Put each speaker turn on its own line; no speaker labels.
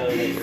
so that.